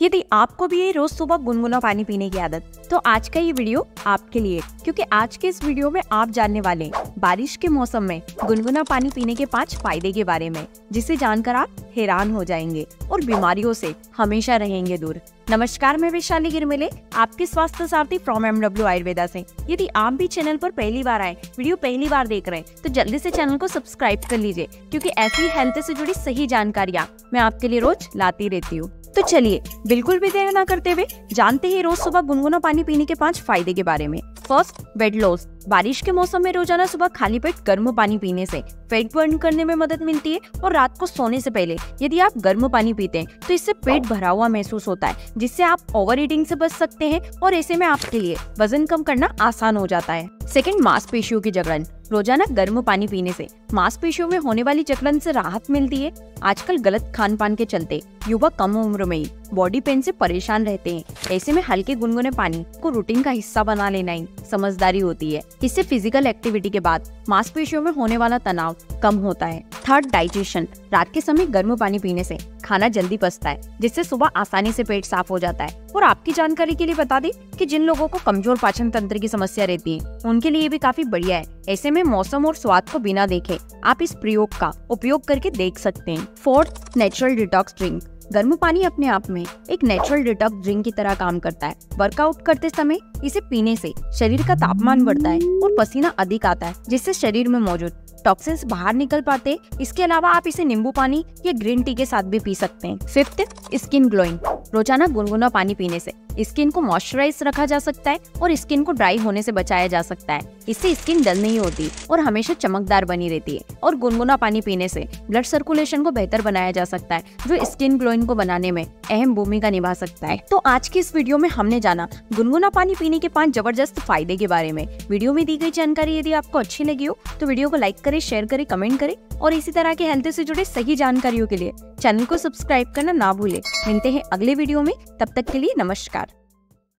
यदि आपको भी है रोज सुबह गुनगुना पानी पीने की आदत तो आज का ये वीडियो आपके लिए, क्योंकि आज के इस वीडियो में आप जानने वाले हैं, बारिश के मौसम में गुनगुना पानी पीने के पाँच फ़ायदे के बारे में, जिसे जानकर आप हैरान हो जाएँगे और बीमारियों से हमेशा रहेंगे दूर। नमस्कार, मैं वैशाली गिरमिले, आपके स्वास्थ्य सारथी फ्रॉम एम डब्ल्यू आयुर्वेदा से। यदि आप भी चैनल पर पहली बार आए, वीडियो पहली बार देख रहे हैं तो जल्दी से चैनल को सब्सक्राइब कर लीजिए, क्योंकि ऐसी हेल्थ से जुड़ी सही जानकारियाँ मैं आपके लिए रोज लाती रहती हूँ। तो चलिए, बिल्कुल भी देर ना करते हुए जानते हैं रोज सुबह गुनगुना पानी पीने के पाँच फ़ायदे के बारे में। फ़र्स्ट वेट लॉस बारिश के मौसम में रोज़ाना सुबह खाली पेट गर्म पानी पीने से पेट बर्न करने में मदद मिलती है और रात को सोने से पहले यदि आप गर्म पानी पीते हैं तो इससे पेट भरा हुआ महसूस होता है, जिससे आप ओवर ईटिंग से बच सकते हैं और ऐसे में आपके लिए वज़न कम करना आसान हो जाता है। सेकंड मांसपेशियों की जगड़न रोज़ाना गर्म पानी पीने से मांसपेशियों में होने वाली जकड़न से राहत मिलती है। आजकल गलत खान पान के चलते युवा कम उम्र में ही बॉडी पेन से परेशान रहते हैं। ऐसे में हल्के गुनगुने पानी को रूटीन का हिस्सा बना लेना ही समझदारी होती है। इससे फ़िज़िकल एक्टिविटी के बाद मांसपेशियों में होने वाला तनाव कम होता है। थर्ड डाइजेशन रात के समय गर्म पानी पीने से खाना जल्दी पचता है, जिससे सुबह आसानी से पेट साफ़ हो जाता है। और आपकी जानकारी के लिए बता दें कि जिन लोगों को कमज़ोर पाचन तंत्र की समस्या रहती है, उनके लिए भी काफ़ी बढ़िया है। ऐसे में मौसम और स्वाद को बिना देखे आप इस प्रयोग का उपयोग करके देख सकते हैं। Fourth, natural detox drink. गर्म पानी अपने आप में एक नेचुरल डिटॉक्स ड्रिंक की तरह काम करता है। वर्कआउट करते समय इसे पीने से शरीर का तापमान बढ़ता है और पसीना अधिक आता है, जिससे शरीर में मौजूद टॉक्सिन्स बाहर निकल पाते इसके अलावा आप इसे नींबू पानी या ग्रीन टी के साथ भी पी सकते हैं। फिफ्थ स्किन ग्लोइंग रोज़ाना गुनगुना पानी पीने से स्किन को मॉइस्चराइज रखा जा सकता है और स्किन को ड्राई होने से बचाया जा सकता है। इससे स्किन डल नहीं होती और हमेशा चमकदार बनी रहती है। और गुनगुना पानी पीने से ब्लड सर्कुलेशन को बेहतर बनाया जा सकता है, जो स्किन ग्लोइंग को बनाने में अहम भूमिका निभा सकता है। तो आज की इस वीडियो में हमने जाना गुनगुना पानी पीने के पाँच ज़बरदस्त फ़ायदे के बारे में। वीडियो में दी गई जानकारी यदि आपको अच्छी लगी हो तो वीडियो को लाइक करे, शेयर करे, कमेंट करे और इसी तरह के हेल्थ से जुड़े सही जानकारियों के लिए चैनल को सब्सक्राइब करना ना भूले। मिलते हैं अगले वीडियो में, तब तक के लिए नमस्कार।